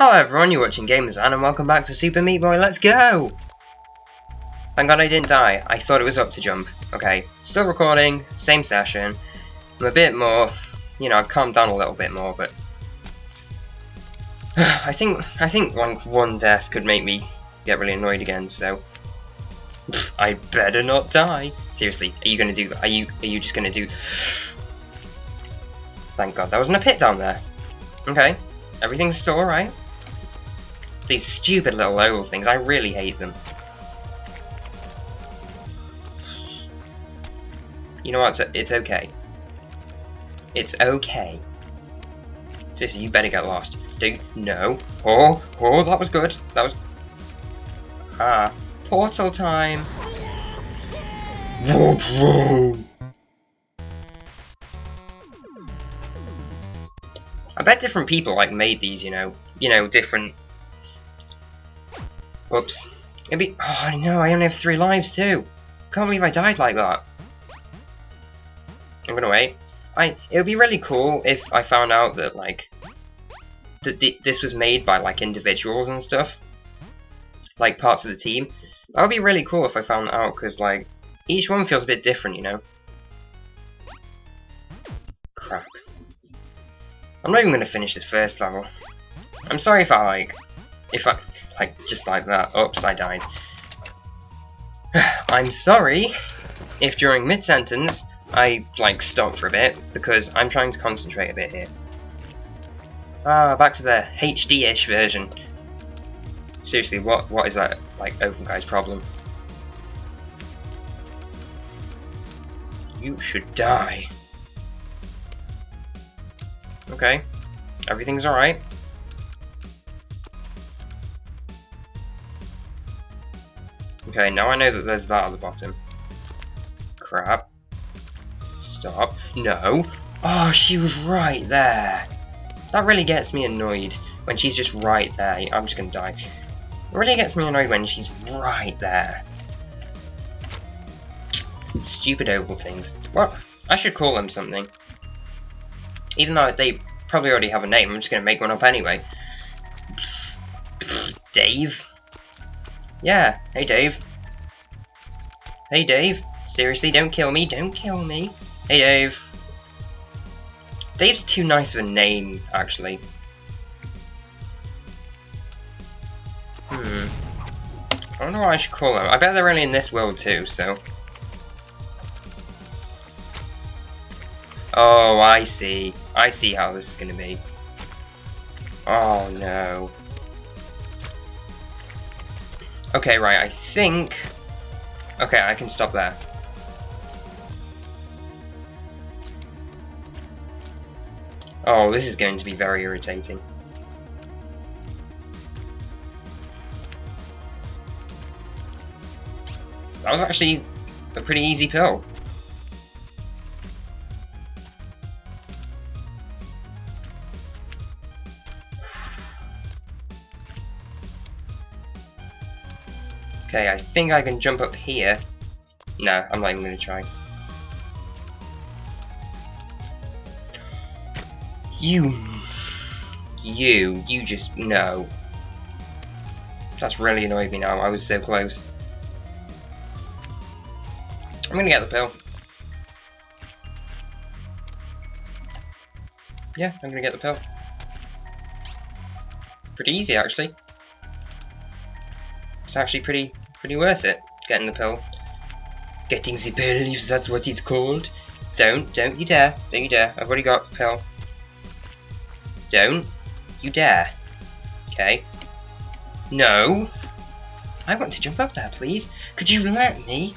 Hello everyone, you're watching GAMEazan and welcome back to Super Meat Boy, let's go! Thank god I didn't die, I thought it was up to jump. Okay, still recording, same session. I'm a bit more, you know, I've calmed down a little bit more, but... I think, I think one, one death could make me get really annoyed again, so... I better not die! Seriously, are you gonna do, are you, are you just gonna do... Thank god, there wasn't a pit down there. Okay, everything's still alright. These stupid little oval things, I really hate them. You know what, it's, it's okay. It's okay. Seriously, you better get lost. Do no. Oh, oh, that was good. That was... Ah, portal time. Whoop, whoop. I bet different people like made these, you know, you know, different Whoops. It'd be. Oh no, I only have three lives too. Can't believe I died like that. I'm gonna wait. I. It would be really cool if I found out that like, that this was made by like individuals and stuff, like parts of the team. That would be really cool if I found that out because like, each one feels a bit different, you know. Crap. I'm not even gonna finish this first level. I'm sorry if I like, if I like, just like that. Oops, I died. I'm sorry if during mid-sentence I, like, stop for a bit, because I'm trying to concentrate a bit here. Ah, back to the HD-ish version. Seriously, what what is that, like, open guy's problem? You should die. Okay. Everything's alright. Okay, now I know that there's that at the bottom. Crap. Stop. No. Oh, she was right there. That really gets me annoyed when she's just right there. I'm just gonna die. It really gets me annoyed when she's right there. Stupid oval things. What? I should call them something. Even though they probably already have a name, I'm just gonna make one up anyway. Dave? Yeah, hey Dave. Hey Dave. Seriously, don't kill me, don't kill me. Hey Dave. Dave's too nice of a name, actually. Hmm. I don't know what I should call them. I bet they're only in this world too, so... Oh, I see. I see how this is going to be. Oh, no. Okay, right, I think... Okay, I can stop there. Oh, this is going to be very irritating. That was actually a pretty easy pill. Okay, I think I can jump up here. No, I'm not even going to try. You... You, you just... No. That's really annoyed me now, I was so close. I'm gonna get the pill. Yeah, I'm gonna get the pill. Pretty easy, actually. It's actually pretty pretty worth it, getting the pill. Getting the pill, if that's what it's called. Don't, don't you dare, don't you dare. I've already got the pill. Don't you dare. Okay. No. I want to jump up there, please. Could you let me?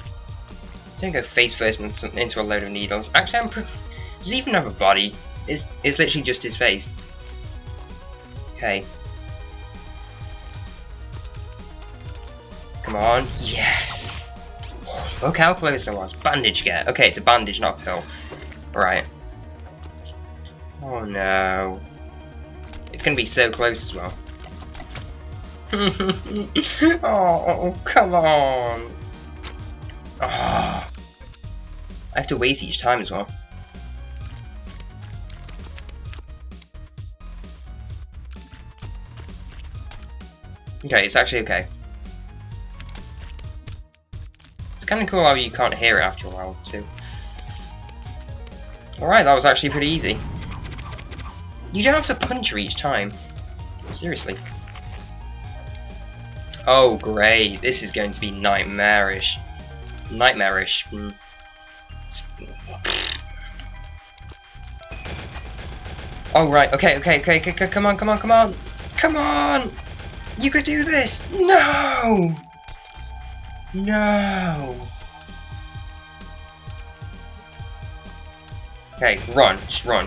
Don't go face first into a load of needles. Actually, I'm. Does he even have a body? It's, it's literally just his face. Okay. Come on. Yes. Look how close I was. Bandage get. Okay, it's a bandage, not a pill. Right. Oh no. It's gonna be so close as well. oh, come on. Oh. I have to wait each time as well. Okay, it's actually okay. Kind of cool how you can't hear it after a while, too. Alright, that was actually pretty easy. You don't have to punch her each time. Seriously. Oh, great. This is going to be nightmarish. Nightmarish. Mm. Oh, right. Okay, okay, okay, okay, come on, come on, come on. Come on! You could do this! No! No! Okay, run. Just run.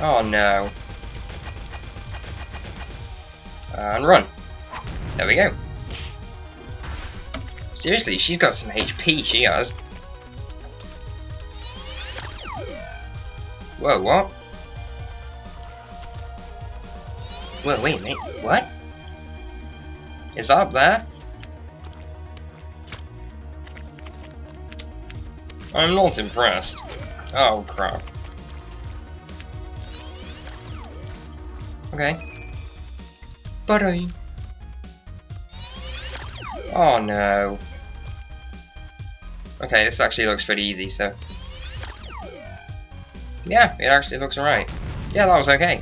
Oh no. Uh, and run. There we go. Seriously, she's got some HP, she has. Whoa, what? Wait a minute, what? Is up there? I'm not impressed. Oh crap. Okay. Buddy. Oh no. Okay, this actually looks pretty easy, so... Yeah, it actually looks alright. Yeah, that was okay.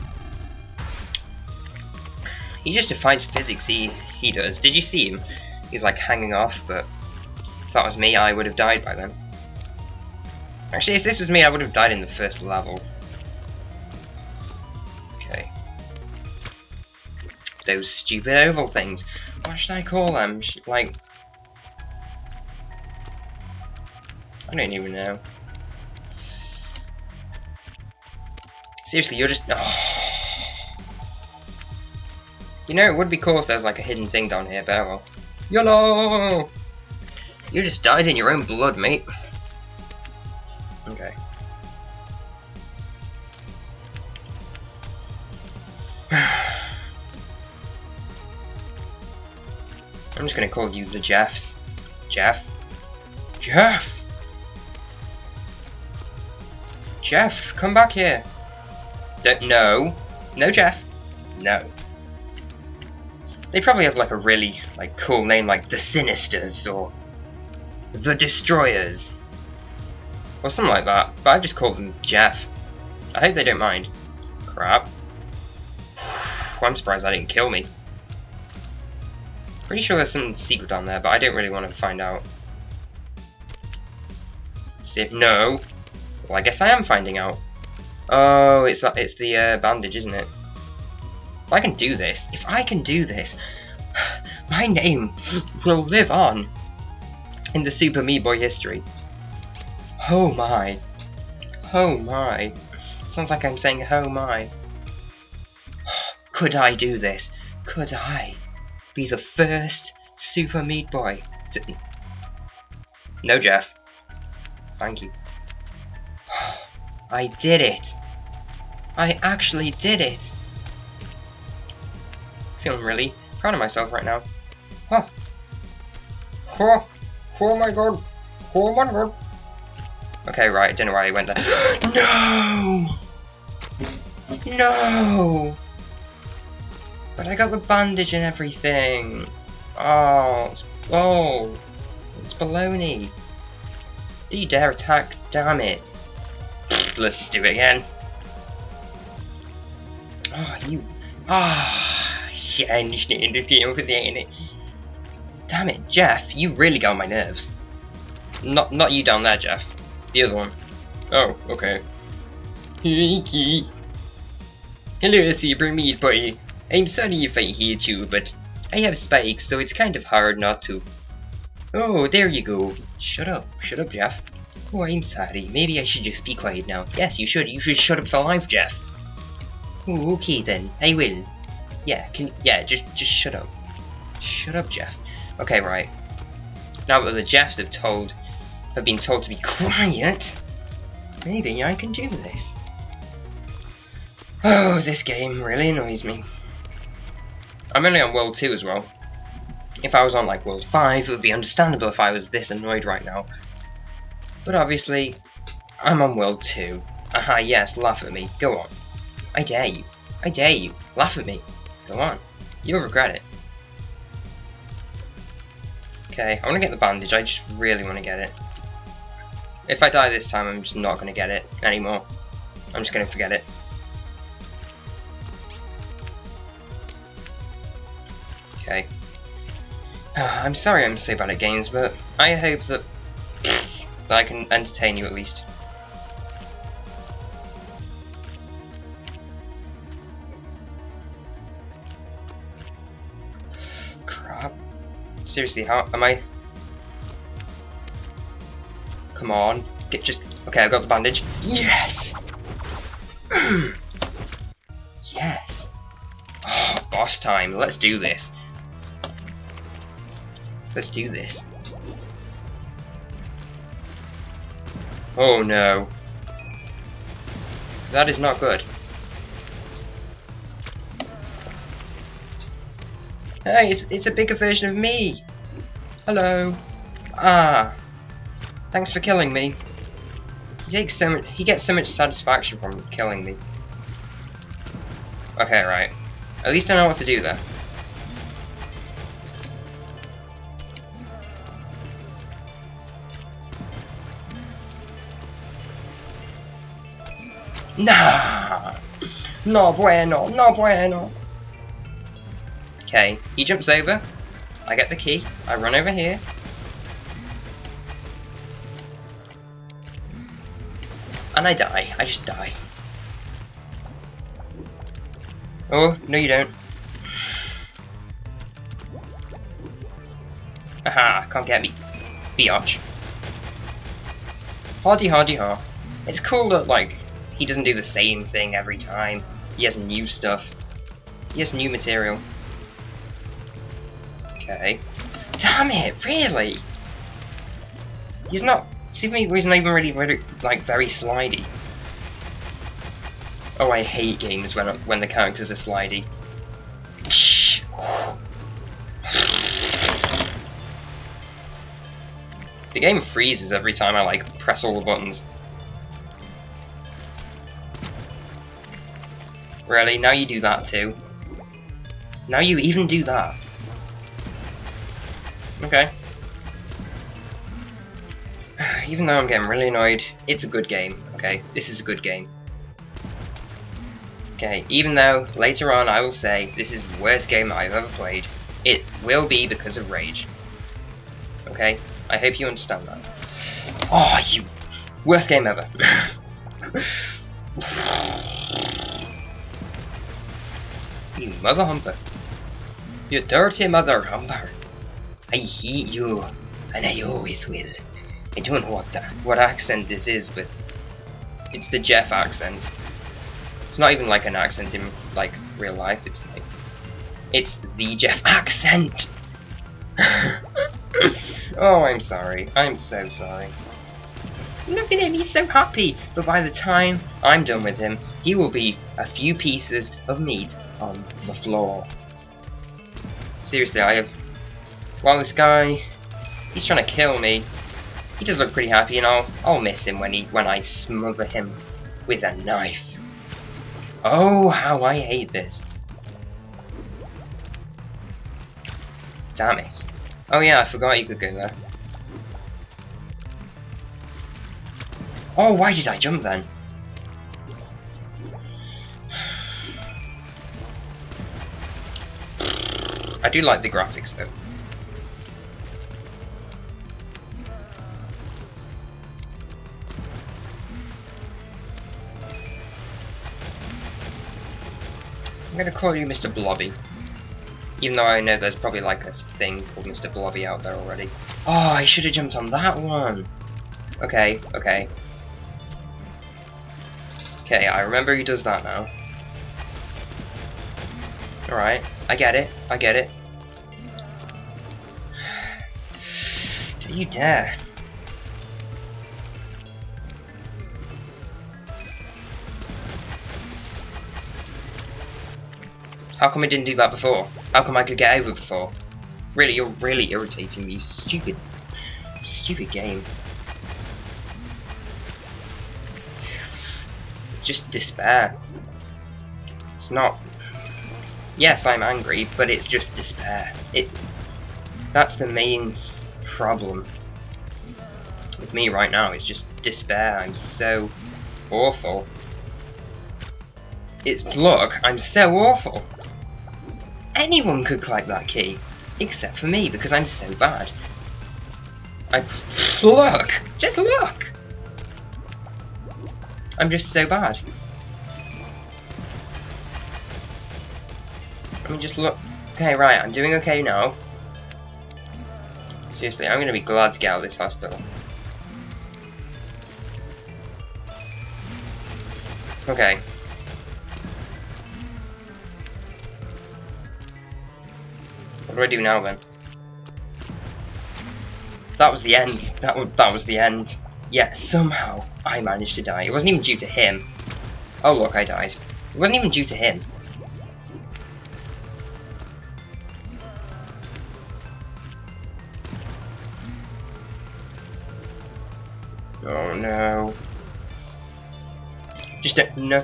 He just defies physics, he, he does. Did you see him? He's like hanging off, but if that was me, I would have died by then. Actually, if this was me, I would have died in the first level. Okay. Those stupid oval things. What should I call them? Like, I don't even know. Seriously, you're just. Oh. You know, it would be cool if there's like a hidden thing down here, but oh well. YOLO! You just died in your own blood, mate. Okay. I'm just gonna call you the Jeffs. Jeff? Jeff! Jeff, come back here. D no. No, Jeff. No. They probably have like a really like cool name like the Sinisters or the Destroyers. Or something like that. But I just called them Jeff. I hope they don't mind. Crap. I'm surprised I didn't kill me. Pretty sure there's something secret down there, but I don't really want to find out. See if no. Well, I guess I am finding out. Oh, it's that. It's the uh, bandage, isn't it? If I can do this, if I can do this, my name will live on in the Super Meat Boy history. Oh my. Oh my. Sounds like I'm saying oh my. Could I do this? Could I? be the first Super Meat Boy to... No, Jeff. Thank you. I did it. I actually did it. Feeling really proud of myself right now. Huh. Oh, oh my god. Oh my god. Okay, right, I don't know why I went there. no! No! But I got the bandage and everything. Oh, it's, oh, it's baloney. Do you dare attack? Damn it. Let's just do it again. Oh, you. Ah, oh, Damn it, Jeff, you really got on my nerves. Not, not you down there, Jeff. The other one. Oh, okay. Hello, Super Meat Boy. I'm sorry if I hate you, but I have spikes, so it's kind of hard not to. Oh, there you go. Shut up. Shut up, Jeff. Oh, I'm sorry. Maybe I should just be quiet now. Yes, you should. You should shut up for life, Jeff. Oh, okay then. I will. Yeah, can yeah, just just shut up. Shut up, Jeff. Okay, right. Now that the Jeffs have told have been told to be quiet, maybe I can do this. Oh, this game really annoys me. I'm only on World 2 as well. If I was on like World 5, it would be understandable if I was this annoyed right now. But obviously, I'm on World 2. Aha, yes, laugh at me. Go on. I dare you. I dare you. Laugh at me. Go on. You'll regret it. Okay, I want to get the bandage. I just really want to get it. If I die this time, I'm just not going to get it anymore. I'm just going to forget it. Okay. I'm sorry I'm so bad at games, but I hope that, that I can entertain you at least. Seriously, how am I? Come on, get just. Okay, I got the bandage. Yes. yes. Oh, boss time. Let's do this. Let's do this. Oh no. That is not good. Hey, it's, it's a bigger version of me! Hello. Ah. Thanks for killing me. He takes so much, he gets so much satisfaction from killing me. Okay, right. At least I know what to do there. Nah! No bueno, no bueno! Okay, he jumps over. I get the key. I run over here. And I die. I just die. Oh, no you don't. Aha, can't get me. Biatch. Hardy hardy ha. It's cool that, like, he doesn't do the same thing every time. He has new stuff. He has new material. Okay. Damn it, really? He's not... Super Meat not even really, really, like, very slidey. Oh, I hate games when when the characters are slidey. The game freezes every time I, like, press all the buttons. Really? Now you do that too? Now you even do that? Okay. Even though I'm getting really annoyed, it's a good game, okay? This is a good game. Okay, even though later on I will say this is the worst game I've ever played, it will be because of rage. Okay? I hope you understand that. Oh, you... Worst game ever. you mother humper. You dirty mother humper. I hate you, and I always will. I don't know what that, what accent this is, but it's the Jeff accent. It's not even like an accent in like real life. It's like it's the Jeff accent. oh, I'm sorry. I'm so sorry. Look at him, he's so happy. But by the time I'm done with him, he will be a few pieces of meat on the floor. Seriously, I have while this guy, he's trying to kill me. He does look pretty happy, and I'll, I'll miss him when he when I smother him with a knife. Oh, how I hate this. Damn it. Oh yeah, I forgot you could go there. Oh, why did I jump then? I do like the graphics though. Gonna call you Mr. Blobby. Even though I know there's probably like a thing called Mr. Blobby out there already. Oh, I should have jumped on that one! Okay, okay. Okay, I remember he does that now. Alright, I get it, I get it. Do you dare? How come I didn't do that before? How come I could get over before? Really, you're really irritating me, you stupid, stupid game. It's just despair. It's not... Yes, I'm angry, but it's just despair. It. That's the main problem with me right now, it's just despair. I'm so awful. It's look, I'm so awful. Anyone could collect that key, except for me, because I'm so bad. I look, just look. I'm just so bad. Let me just look. Okay, right, I'm doing okay now. Seriously, I'm gonna be glad to get out of this hospital. Okay. Do I do now then? That was the end. That was that was the end. Yet somehow I managed to die. It wasn't even due to him. Oh look, I died. It wasn't even due to him. Oh no. Just a, no.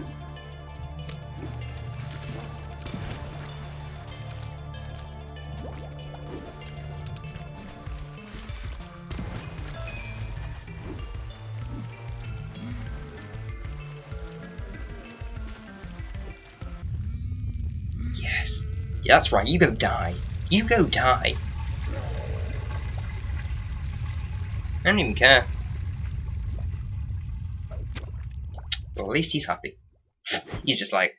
Yeah, that's right. You go die. You go die. I don't even care. Well, at least he's happy. he's just like,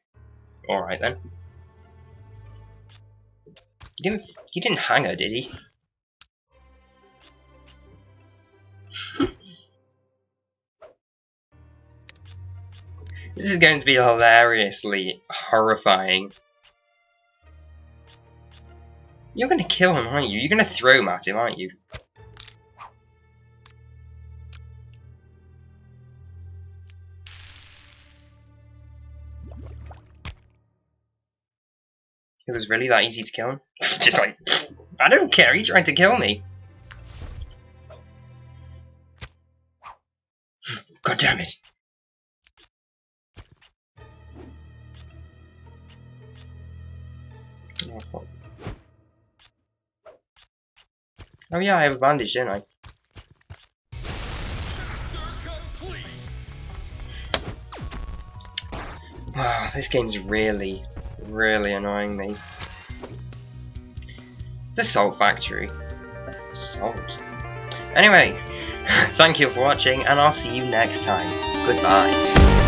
alright then. He didn't, he didn't hang her, did he? this is going to be hilariously horrifying. You're gonna kill him, aren't you? You're gonna throw him at him, aren't you? It was really that easy to kill him? Just like, I don't care, he tried to kill me. God damn it. Oh Oh, yeah, I have a bandage, don't I? Wow, this game's really, really annoying me. The salt factory. Salt. Anyway, thank you for watching, and I'll see you next time. Goodbye.